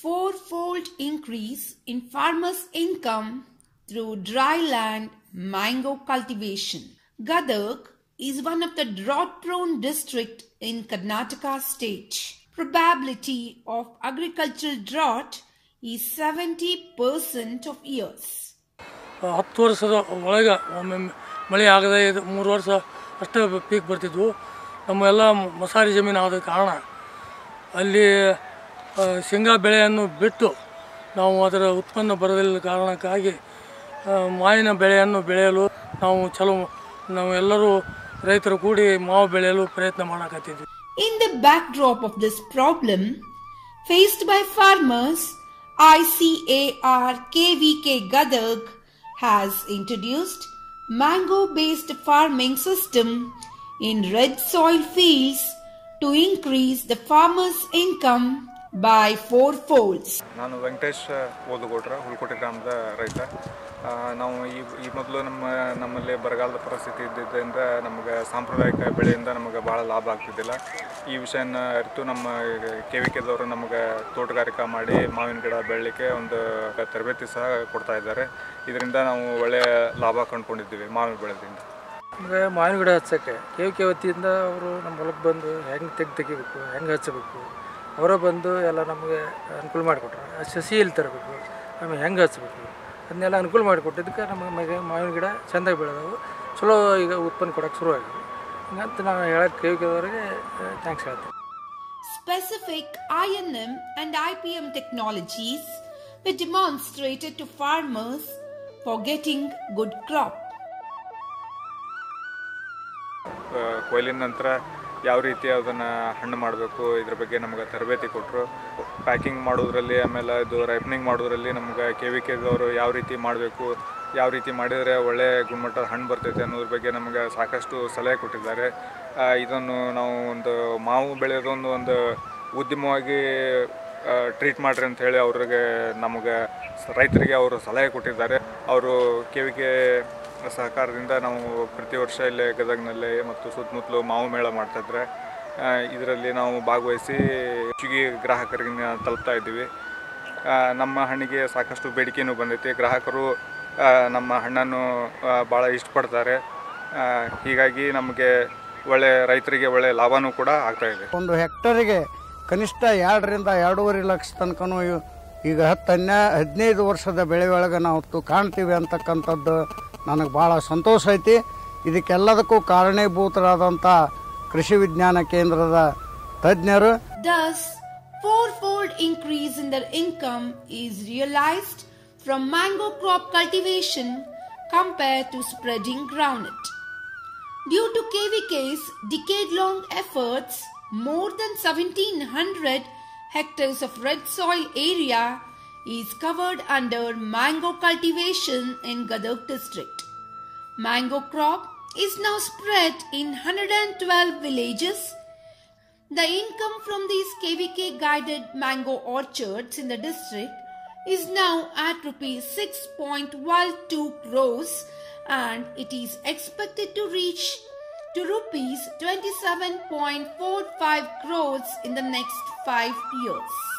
fourfold increase in farmers' income through dryland mango cultivation. Gadag is one of the drought-prone district in Karnataka state. Probability of agricultural drought is 70% of years. ಹತ್ತು ವರ್ಷದ ಒಮ್ಮೆ ಮಳೆ ಆಗದೆ ಮೂರು ವರ್ಷ ಅಷ್ಟೇ peak ಬರ್ತಿದ್ವು ನಮ್ಮೆಲ್ಲ ಮಸಾರಿ ಜಮೀನು ಆದ ಕಾರಣ ಅಲ್ಲಿ ಶೇಂಗಾ ಬೆಳೆಯನ್ನು ಬಿಟ್ಟು ನಾವು ಅದರ ಉತ್ಪನ್ನ ಬರದಿಲ್ಲ ಕಾರಣಕ್ಕಾಗಿ ಮಾವಿನ ಬೆಳೆಯನ್ನು ಬೆಳೆಯಲು ನಾವು ಚಲೋ ನಾವು ಎಲ್ಲರೂ ರೈತರು ಕೂಡಿ ಮಾವು ಬೆಳೆಯಲು ಪ್ರಯತ್ನ ಮಾಡಕತ್ತಿದ್ವಿ. In the backdrop of this problem faced by farmers ICAR KVK Gadag has introduced mango based farming system in red soil fields to increase the farmers income by four folds. ನಾನು ವೆಂಕಟೇಶ್ ಓದುಗೌಡ್ರ ಹುಲ್ಕೋಟೆ ಗ್ರಾಮದ ರೈತ. ನಾವು ಈ ಈ ಮೊದಲು ನಮ್ಮ ನಮ್ಮಲ್ಲಿ ಬರಗಾಲದ ಪರಿಸ್ಥಿತಿ ಇದ್ದಿದ್ದರಿಂದ ನಮಗೆ ಸಾಂಪ್ರದಾಯಿಕ ಬೆಳೆಯಿಂದ ನಮಗೆ ಭಾಳ ಲಾಭ ಆಗ್ತಿದ್ದಿಲ್ಲ. ಈ ವಿಷಯನ ಅರಿತು ನಮ್ಮ ಕೆ ವಿ ಕೆದವರು ನಮಗೆ ತೋಟಗಾರಿಕಾ ಮಾಡಿ ಮಾವಿನ ಗಿಡ ಬೆಳಲಿಕ್ಕೆ ಒಂದು ತರಬೇತಿ ಸಹ ಕೊಡ್ತಾ ಇದ್ದಾರೆ. ಇದರಿಂದ ನಾವು ಒಳ್ಳೆಯ ಲಾಭ ಕಂಡುಕೊಂಡಿದ್ದೀವಿ ಮಾವಿನ ಬೆಳೆದಿಂದ. ನಮಗೆ ಮಾವಿನ ಗಿಡ ಹಚ್ಚೋಕ್ಕೆ ಕೆ ವಿ ಕೆ ವತಿಯಿಂದ ಅವರು ನಮ್ಮ ಹೊಲಕ್ಕೆ ಬಂದು ಹೆಂಗೆ ತೆಗ್ದು ತೆಗಿಬೇಕು ಹೆಂಗೆ ಹಚ್ಚಬೇಕು? ಅವರೇ ಬಂದು ಎಲ್ಲ ನಮಗೆ ಅನುಕೂಲ ಮಾಡಿಕೊಟ್ರು ಆ ಸಸಿ ಎಲ್ಲಿ ತರಬೇಕು ಆಮೇಲೆ ಹೆಂಗೆ ಹಚ್ಬೇಕು ಅದನ್ನೆಲ್ಲ ಅನುಕೂಲ ಮಾಡಿಕೊಟ್ಟಿದ್ದಕ್ಕೆ ನಮಗೆ ಮಗೆ ಮಾವಿನ ಗಿಡ ಚೆಂದಾಗಿ ಬೆಳೆದವು ಚಲೋ ಈಗ ಉತ್ಪನ್ನ ಕೊಡೋಕೆ ಶುರುವಾಗಿದೆ ಹಂಗಂತ ನಾವು ಹೇಳಕ್ಕೆ ಕೆ ವಿ ಕೆದವರಿಗೆ ಥ್ಯಾಂಕ್ಸ್ ಹೇಳ್ತೀನಿ Specific INM and IPM technologies were demonstrated to farmers for getting good crop. ಆ, ಕೊಯ್ಲಿನ ನಂತರ ಯಾವ ರೀತಿ ಅದನ್ನು ಹಣ್ಣು ಮಾಡಬೇಕು, ಇದ್ರ ಬಗ್ಗೆ ನಮ್ಗೆ ತರಬೇತಿ ಕೊಟ್ಟರು ಪ್ಯಾಕಿಂಗ್ ಮಾಡೋದ್ರಲ್ಲಿ ಆಮೇಲೆ ಇದು ರೈಪ್ನಿಂಗ್ ಮಾಡೋದ್ರಲ್ಲಿ ನಮ್ಗೆ ಕೆ ವಿ ಕೆದವರು ಯಾವ ರೀತಿ ಮಾಡಬೇಕು, ಯಾವ ರೀತಿ ಮಾಡಿದರೆ ಒಳ್ಳೆ ಗುಣಮಟ್ಟದ ಹಣ್ಣು ಬರ್ತೈತೆ ಅನ್ನೋದ್ರ ಬಗ್ಗೆ ನಮಗೆ ಸಾಕಷ್ಟು ಸಲಹೆ ಕೊಟ್ಟಿದ್ದಾರೆ. ಇದನ್ನು ನಾವು ಒಂದು ಮಾವು ಬೆಳೆಯೋದೊಂದು ಒಂದು ಉದ್ಯಮವಾಗಿ ಟ್ರೀಟ್ ಮಾಡ್ರಿ ಅಂತ ಹೇಳಿ ಅವ್ರಿಗೆ ನಮಗೆ ರೈತರಿಗೆ ಅವರು ಸಲಹೆ ಕೊಟ್ಟಿದ್ದಾರೆ. ಅವರು ಕೆ ವಿ ಕೆ ಸಹಕಾರದಿಂದ ನಾವು ಪ್ರತಿ ವರ್ಷ ಇಲ್ಲೇ ಗದಗ್ನಲ್ಲಿ ಮತ್ತು ಸುತ್ತಮುತ್ತಲು ಮಾವು ಮೇಳ ಮಾಡ್ತಾಯಿದ್ರೆ ಇದರಲ್ಲಿ ನಾವು ಭಾಗವಹಿಸಿ ಹೆಚ್ಚಿಗೆ ಗ್ರಾಹಕರಿಗೆ ತಲುಪ್ತಾ ಇದ್ದೀವಿ. ನಮ್ಮ ಹಣ್ಣಿಗೆ ಸಾಕಷ್ಟು ಬೇಡಿಕೆಯೂ ಬಂದೈತಿ. ಗ್ರಾಹಕರು ನಮ್ಮ ಹಣ್ಣನ್ನು ಭಾಳ ಇಷ್ಟಪಡ್ತಾರೆ. ಹೀಗಾಗಿ ನಮಗೆ ಒಳ್ಳೆ ರೈತರಿಗೆ ಒಳ್ಳೆ ಲಾಭನೂ ಕೂಡ ಆಗ್ತಾ ಇದೆ. ಒಂದು ಹೆಕ್ಟರಿಗೆ ಕನಿಷ್ಠ ಎರಡರಿಂದ ಎರಡೂವರೆ ಲಕ್ಷ ತನಕನೂ ಈಗ ಹತ್ತು ಹನ್ನೆ ಹದಿನೈದು ವರ್ಷದ ಬೆಳೆ ಒಳಗೆ ನಾವು ಕಾಣ್ತೀವಿ ಅಂತಕ್ಕಂಥದ್ದು ನನಗೆ ಭಾಳ ಸಂತೋಷ ಐತಿ ಇದಕ್ಕೆಲ್ಲದಕ್ಕೂ ಕಾರಣೀಭೂತರಾದಂಥ ಕೃಷಿ ವಿಜ್ಞಾನ ಕೇಂದ್ರದ ತಜ್ಞರು Thus, fourfold increase in their income is realized from mango crop cultivation compared to spreading groundnut. Due to KVK's decade-long efforts, more than 1700 hectares of red soil area is covered under mango cultivation in Gadag district. Mango crop is now spread in 112 villages the income from these KVK guided mango orchards in the district is now at rupees 6.12 crores and it is expected to reach to rupees 27.45 crores in the next 5 years.